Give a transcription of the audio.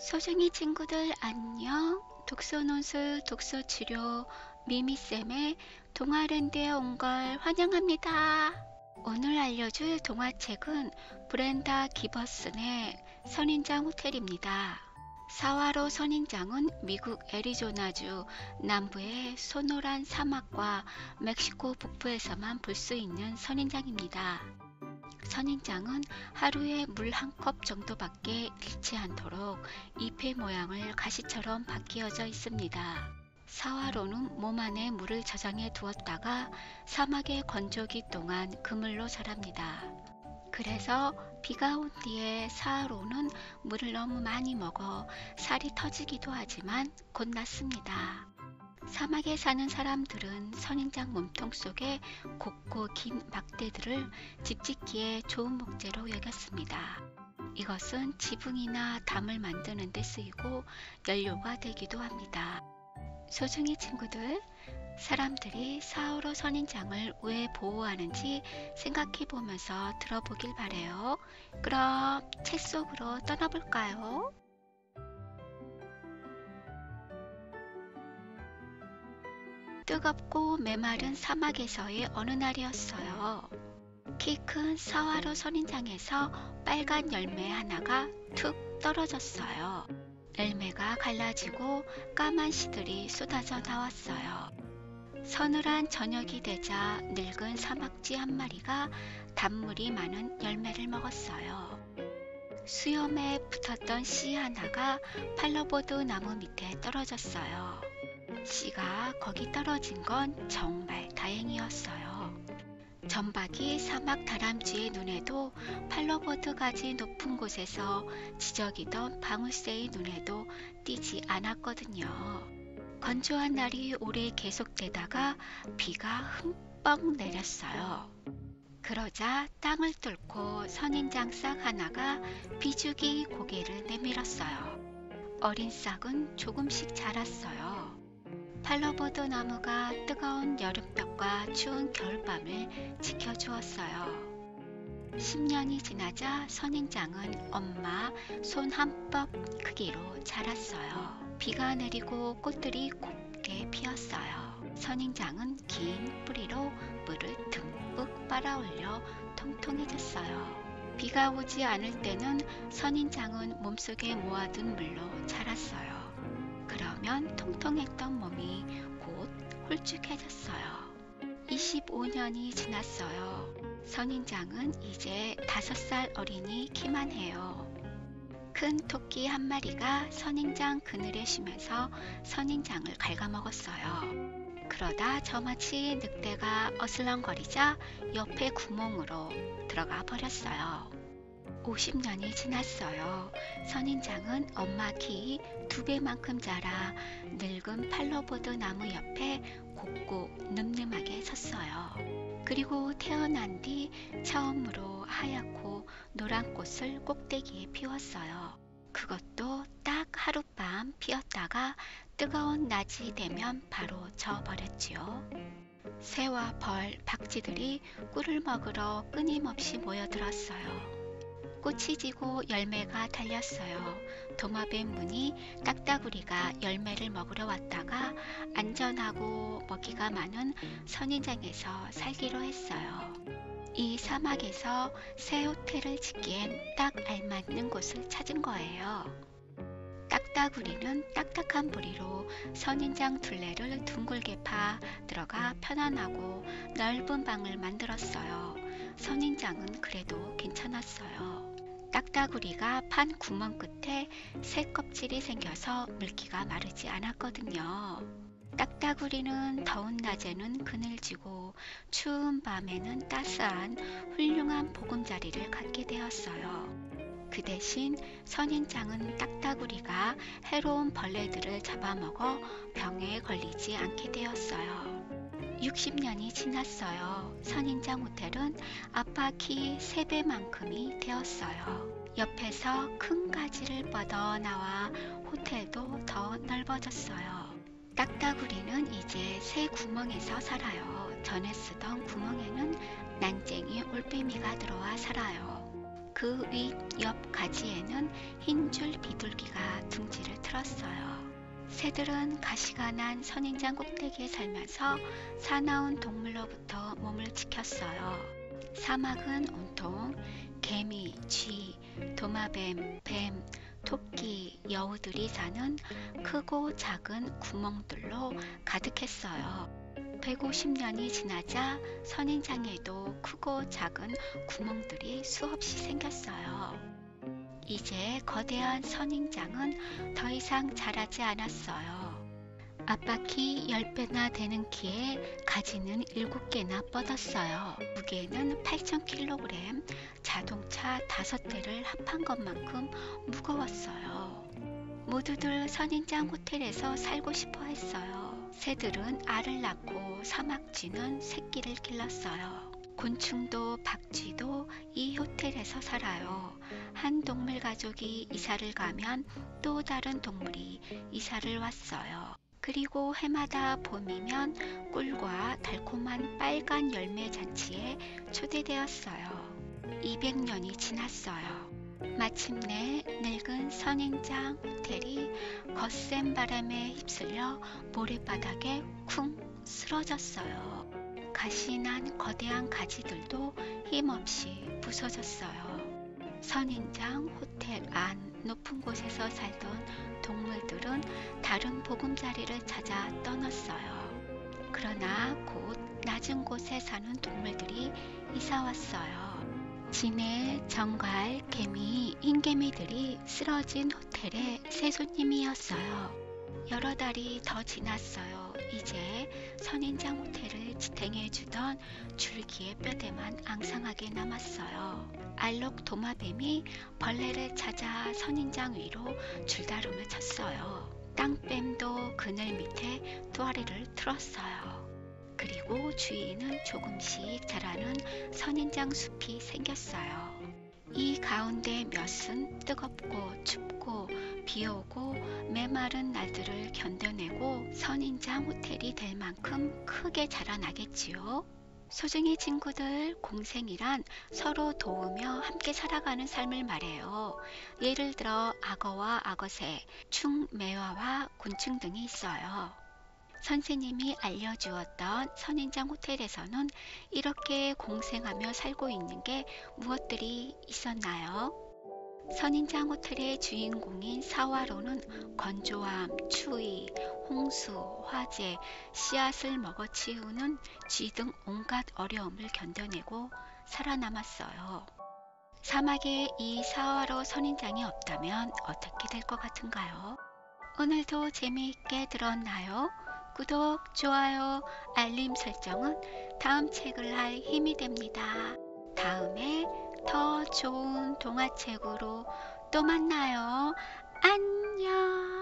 소중이 친구들 안녕. 독서논술 독서치료 미미쌤의 동화랜드에 온 걸 환영합니다. 오늘 알려줄 동화책은 브렌다 기버슨의 선인장 호텔입니다. 사와로 선인장은 미국 애리조나주 남부의 소노란 사막과 멕시코 북부에서만 볼 수 있는 선인장입니다. 선인장은 하루에 물 한 컵 정도밖에 잃지 않도록 잎의 모양을 가시처럼 바뀌어져 있습니다. 사화로는 몸 안에 물을 저장해 두었다가 사막의 건조기 동안 그물로 자랍니다. 그래서 비가 온 뒤에 사하로는 물을 너무 많이 먹어 살이 터지기도 하지만 곧 낫습니다. 사막에 사는 사람들은 선인장 몸통 속에 곱고 긴 막대들을 집짓기에 좋은 목재로 여겼습니다. 이것은 지붕이나 담을 만드는 데 쓰이고 연료가 되기도 합니다. 소중히 친구들, 사람들이 사우로 선인장을 왜 보호하는지 생각해 보면서 들어보길 바래요. 그럼 책 속으로 떠나볼까요? 뜨겁고 메마른 사막에서의 어느 날이었어요. 키 큰 사화로 선인장에서 빨간 열매 하나가 툭 떨어졌어요. 열매가 갈라지고 까만 씨들이 쏟아져 나왔어요. 서늘한 저녁이 되자 늙은 사막쥐 한 마리가 단물이 많은 열매를 먹었어요. 수염에 붙었던 씨 하나가 팔로보드 나무 밑에 떨어졌어요. 씨가 거기 떨어진 건 정말 다행이었어요. 전박이 사막 다람쥐의 눈에도 팔로보드 가지 높은 곳에서 지저귀던 방울새의 눈에도 띄지 않았거든요. 건조한 날이 오래 계속되다가 비가 흠뻑 내렸어요. 그러자 땅을 뚫고 선인장 싹 하나가 비죽이 고개를 내밀었어요. 어린 싹은 조금씩 자랐어요. 팔로보드 나무가 뜨거운 여름볕과 추운 겨울밤을 지켜주었어요. 10년이 지나자 선인장은 엄마 손한뼘 크기로 자랐어요. 비가 내리고 꽃들이 곱게 피었어요. 선인장은 긴 뿌리로 물을 듬뿍 빨아올려 통통해졌어요. 비가 오지 않을 때는 선인장은 몸속에 모아둔 물로 자랐어요. 그러면 통통했던 몸이 곧 홀쭉해졌어요. 25년이 지났어요. 선인장은 이제 5살 어린이 키만 해요. 큰 토끼 한 마리가 선인장 그늘에 쉬면서 선인장을 갉아먹었어요. 그러다 저마치 늑대가 어슬렁거리자 옆에 구멍으로 들어가 버렸어요. 50년이 지났어요. 선인장은 엄마 키두 배만큼 자라 늙은 팔로보드 나무 옆에 곱고 늠름하게 섰어요. 그리고 태어난 뒤 처음으로 하얗고 노란 꽃을 꼭대기에 피웠어요. 그것도 딱 하룻밤 피었다가 뜨거운 낮이 되면 바로 져버렸지요. 새와 벌, 박쥐들이 꿀을 먹으러 끊임없이 모여들었어요. 꽃이 지고 열매가 달렸어요. 도마뱀 무늬 딱따구리가 열매를 먹으러 왔다가 안전하고 먹이가 많은 선인장에서 살기로 했어요. 이 사막에서 새 호텔을 짓기엔 딱 알맞는 곳을 찾은 거예요. 딱따구리는 딱딱한 부리로 선인장 둘레를 둥글게 파 들어가 편안하고 넓은 방을 만들었어요. 선인장은 그래도 괜찮았어요. 딱따구리가 판 구멍 끝에 새 껍질이 생겨서 물기가 마르지 않았거든요. 딱따구리는 더운 낮에는 그늘지고 추운 밤에는 따스한 훌륭한 보금자리를 갖게 되었어요. 그 대신 선인장은 딱따구리가 해로운 벌레들을 잡아먹어 병에 걸리지 않게 되었어요. 60년이 지났어요. 선인장 호텔은 아빠 키 3배만큼이 되었어요. 옆에서 큰 가지를 뻗어 나와 호텔도 더 넓어졌어요. 딱따구리는 이제 새 구멍에서 살아요. 전에 쓰던 구멍에는 난쟁이 올빼미가 들어와 살아요. 그 윗 옆 가지에는 흰 줄 비둘기가 둥지를 틀었어요. 새들은 가시가 난 선인장 꼭대기에 살면서 사나운 동물로부터 몸을 지켰어요. 사막은 온통 개미, 쥐, 도마뱀, 뱀, 토끼, 여우들이 사는 크고 작은 구멍들로 가득했어요. 150년이 지나자 선인장에도 크고 작은 구멍들이 수없이 생겼어요. 이제 거대한 선인장은 더 이상 자라지 않았어요. 앞바퀴 10배나 되는 키에 가지는 7개나 뻗었어요. 무게는 8,000kg, 자동차 5대를 합한 것만큼 무거웠어요. 모두들 선인장 호텔에서 살고 싶어 했어요. 새들은 알을 낳고 사막쥐는 새끼를 길렀어요. 곤충도 박쥐도 이 호텔에서 살아요. 한 동물 가족이 이사를 가면 또 다른 동물이 이사를 왔어요. 그리고 해마다 봄이면 꿀과 달콤한 빨간 열매 잔치에 초대되었어요. 200년이 지났어요. 마침내 늙은 선인장 호텔이 거센 바람에 휩쓸려 모래바닥에 쿵 쓰러졌어요. 가시난 거대한 가지들도 힘없이 부서졌어요. 선인장 호텔 안 높은 곳에서 살던 동물들은 다른 보금자리를 찾아 떠났어요. 그러나 곧 낮은 곳에 사는 동물들이 이사 왔어요. 진해, 정갈, 개미, 흰개미들이 쓰러진 호텔의 새 손님이었어요. 여러 달이 더 지났어요. 이제 선인장 호텔을 지탱해주던 줄기의 뼈대만 앙상하게 남았어요. 알록 도마뱀이 벌레를 찾아 선인장 위로 줄다름을 쳤어요. 땅뱀도 그늘 밑에 또아리를 틀었어요. 그리고 주위에는 조금씩 자라는 선인장 숲이 생겼어요. 이 가운데 몇은 뜨겁고 춥고 비 오고 메마른 날들을 견뎌내고 선인장 호텔이 될 만큼 크게 자라나겠지요. 소중히 친구들, 공생이란 서로 도우며 함께 살아가는 삶을 말해요. 예를 들어 악어와 악어새, 충, 매화와 곤충 등이 있어요. 선생님이 알려주었던 선인장 호텔에서는 이렇게 공생하며 살고 있는 게 무엇들이 있었나요? 선인장 호텔의 주인공인 사화로는 건조함, 추위, 홍수, 화재, 씨앗을 먹어치우는 쥐 등 온갖 어려움을 견뎌내고 살아남았어요. 사막에 이 사화로 선인장이 없다면 어떻게 될 것 같은가요? 오늘도 재미있게 들었나요? 구독, 좋아요, 알림 설정은 다음 책을 할 힘이 됩니다. 다음에 더 좋은 동화책으로 또 만나요. 안녕.